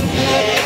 Yeah.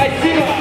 Vai, Silva!